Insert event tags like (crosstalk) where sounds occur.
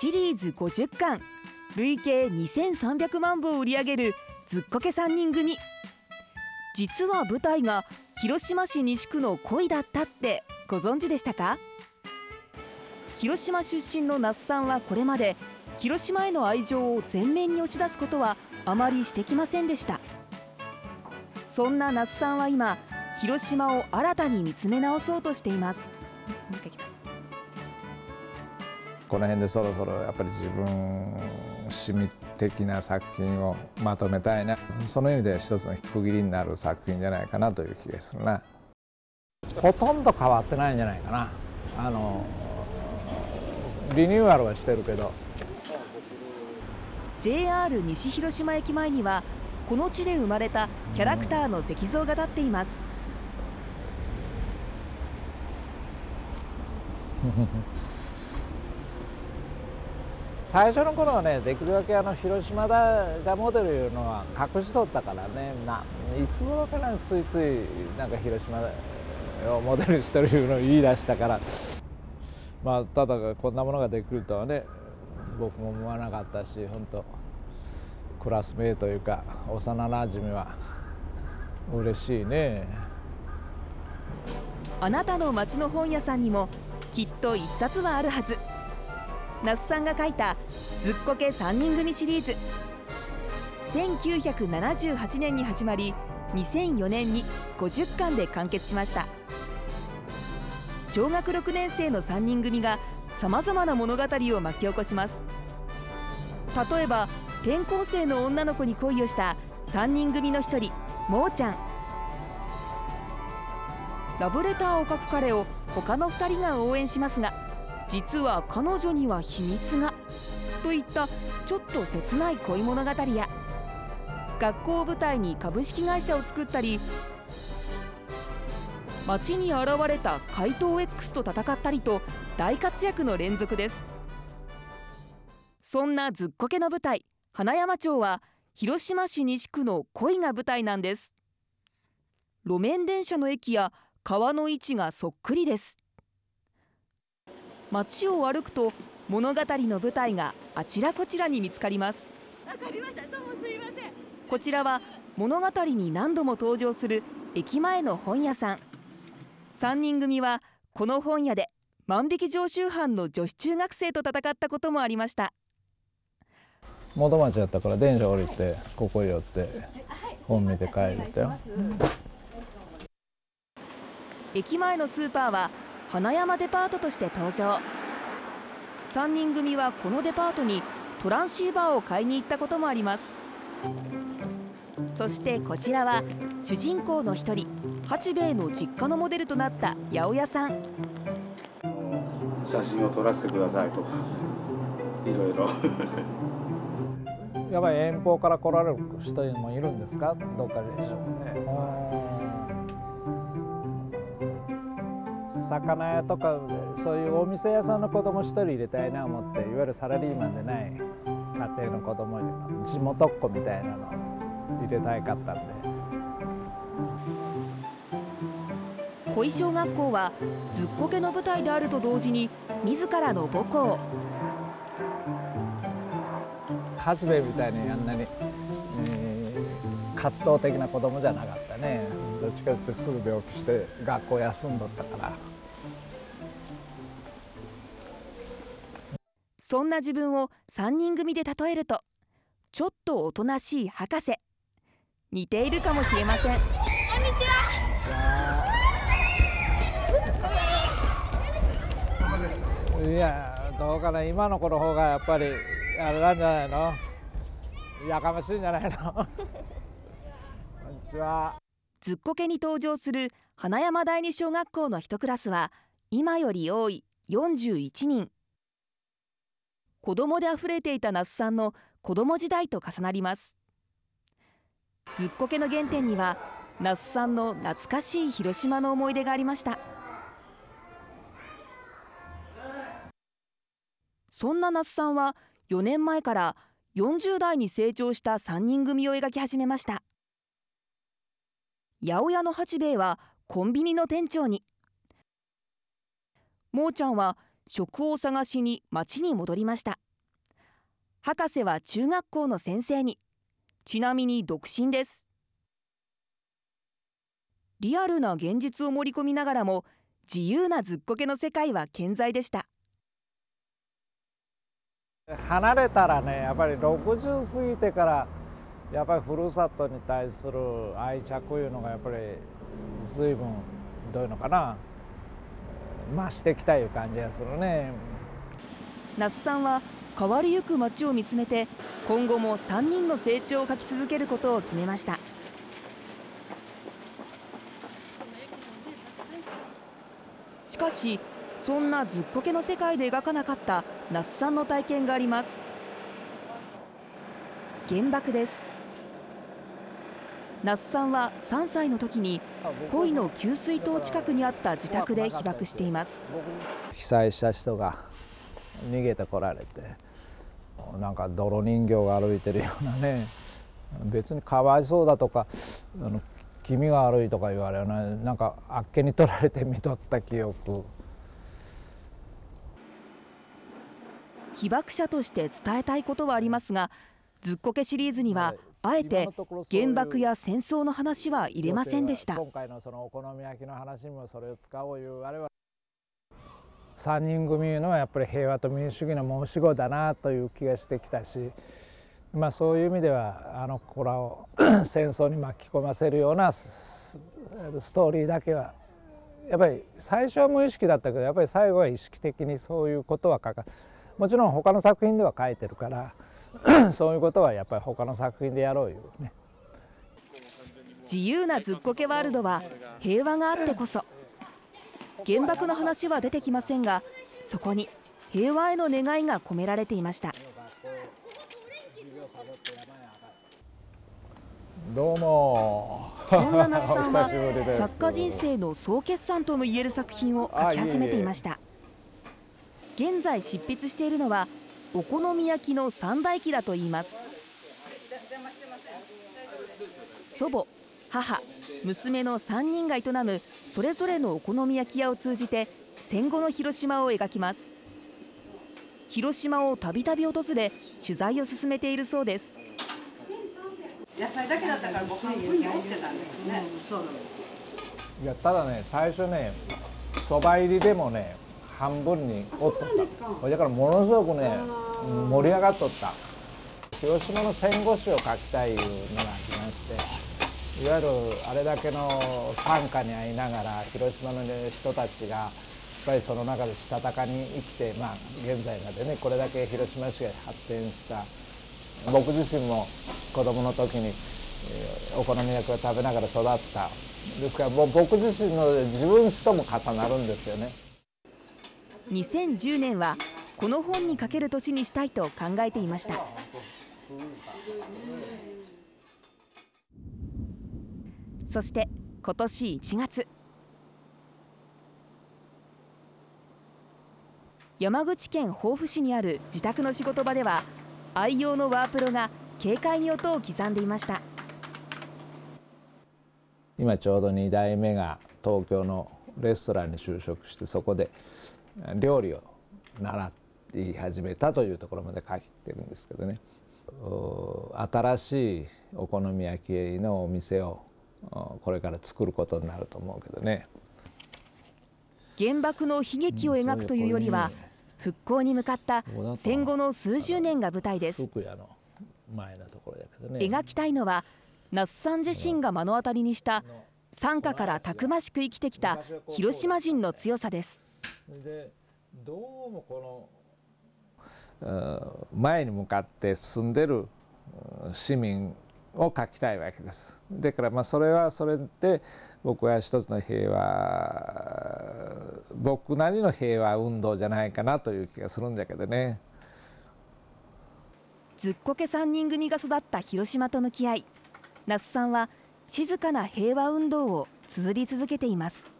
シリーズ50巻。累計2300万部を売り上げるずっこけ3人組。実は舞台が広島市西区の恋だったってご存知でしたか？広島出身の那須さんはこれまで広島への愛情を前面に押し出すことはあまりしてきませんでした。そんな那須さんは今広島を新たに見つめ直そうとしています。この辺でそろそろやっぱり自分趣味的な作品をまとめたいな。その意味で一つの区切りになる作品じゃないかなという気がするな。ほとんど変わってないんじゃないかな。あのリニューアルはしてるけど。JR 西広島駅前にはこの地で生まれたキャラクターの石像が立っています (laughs) 最初の頃はねできるだけあの広島だがモデルいうのは隠しとったからね。ないつ頃からついついなんか広島をモデルしてるいうのを言い出したから。まあただこんなものができるとはね僕も思わなかったし本当クラスメートというか幼なじみは嬉しいね。あなたの町の本屋さんにもきっと一冊はあるはず。那須さんが書いた「ずっこけ3人組」シリーズ。1978年に始まり2004年に50巻で完結しました。小学6年生の3人組がさまざまな物語を巻き起こします。例えば転校生の女の子に恋をした3人組の1人もーちゃん。ラブレターを書く彼を他の2人が応援しますが実は彼女には秘密が。といったちょっと切ない恋物語や学校を舞台に株式会社を作ったり街に現れた怪盗 X と戦ったりと大活躍の連続です。そんなずっこけの舞台花山町は広島市西区の恋が舞台なんです。路面電車の駅や川の位置がそっくりです。街を歩くと物語の舞台があちらこちらに見つかります。わかりました。どうもすいません。こちらは物語に何度も登場する駅前の本屋さん。3人組はこの本屋で万引き常習犯の女子中学生と戦ったこともありました。元町やったから電車降りてここ寄って本見て帰るってよ。駅前のスーパーは花山デパートとして登場。3人組はこのデパートにトランシーバーを買いに行ったこともあります。そしてこちらは主人公の一人八兵衛の実家のモデルとなった八百屋さん。写真を撮らせてくださいと。かいろいろ。(laughs) やっぱり遠方から来られる人もいるんですか？どっかでしょうね魚屋とかそういうお店屋さんの子供一人入れたいな思っていわゆるサラリーマンでない家庭の子供に地元っ子みたいなの入れたいかったんで。小小学校はずっこけの舞台であると同時に自らの母校。八兵衛みたいにあんなに、えー、活動的な子供じゃなかったねどっちかってすぐ病気して学校休んどったから。そんな自分を3人組で例えるとちょっとおとなしい博士。似ているかもしれません。こんにちは。いやどうかな今の子の方がやっぱりあれなんじゃないの？やかましいんじゃないの？(laughs) こんにちはずっこけに登場する花山第二小学校の一クラスは今より多い41人。子供であふれていた那須さんの子供時代と重なります。ずっこけの原点には那須さんの懐かしい広島の思い出がありました。そんな那須さんは4年前から40代に成長した3人組を描き始めました。八百屋の八兵衛はコンビニの店長に。もーちゃんは職を探しに町に戻りました。博士は中学校の先生に。ちなみに独身です。リアルな現実を盛り込みながらも自由なずっこけの世界は健在でした。離れたらねやっぱり60過ぎてからやっぱりふるさとに対する愛着いうのがやっぱり随分どういうのかな。増してきたいう感じがするね。那須さんは変わりゆく街を見つめて今後も3人の成長を書き続けることを決めました。しかしそんなずっこけの世界で描かなかった那須さんの体験があります。原爆です。那須さんは3歳の時に恋の給水塔近くにあった自宅で被爆しています。被災した人が逃げてこられてなんか泥人形が歩いてるようなね別にかわいそうだとかあの気味が悪いとか言われるななんかあっけに取られて見とった記憶。被爆者として伝えたいことはありますがずっこけシリーズにはあえて原爆や戦争の話は入れませんでした今回のそのお好み焼きの話にもそれを使おういうあれは。3人組のはやっぱり平和と民主主義の申し子だなという気がしてきたし、まあ、そういう意味ではあの子らを (coughs) 戦争に巻き込ませるようなストーリーだけはやっぱり最初は無意識だったけどやっぱり最後は意識的にそういうことは書かもちろん他の作品では書いてるから (clears throat) そういうことはやっぱり他の作品でやろういうね。自由なずっこけワールドは平和があってこそ。原爆の話は出てきませんがそこに平和への願いが込められていました。どうも。そんな那須さんは作家人生の総決算ともいえる作品を書き始めていました。現在執筆しているのはお好み焼きの三大忌だといいます。祖母母娘の3人が営むそれぞれのお好み焼き屋を通じて戦後の広島を描きます。広島をたびたび訪れ取材を進めているそうです。野菜だけだったからご飯分に折ってたんですね、いやただね最初ねそば入りでもね半分に折っとった。だからものすごくね盛り上がっとった。広島の戦後史を書きたいいうのがありましていわゆるあれだけの惨禍に遭いながら広島の人たちがやっぱりその中でしたたかに生きて、まあ、現在までねこれだけ広島市が発展した。僕自身も子供の時に、えー、お好み焼きを食べながら育った。ですから僕自身の自分史とも重なるんですよね。2010年はこの本にかける年にしたいと考えていました。そして今年1月。山口県防府市にある自宅の仕事場では愛用のワープロが軽快に音を刻んでいました。今ちょうど2代目が東京のレストランに就職してそこで料理を習い始めたというところまで書いてるんですけどね。新しいお好み焼きのお店をこれから作ることになると思うけどね。原爆の悲劇を描くというよりは復興に向かった戦後の数十年が舞台です。描きたいのは那須さん自身が目の当たりにした惨禍からたくましく生きてきた広島人の強さですでどうもこの前に向かって進んでる市民を書きたいわけです。だからまあそれはそれで僕は一つの平和僕なりの平和運動じゃないかなという気がするんだけどね。ずっこけ3人組が育った広島と向き合い那須さんは静かな平和運動を綴り続けています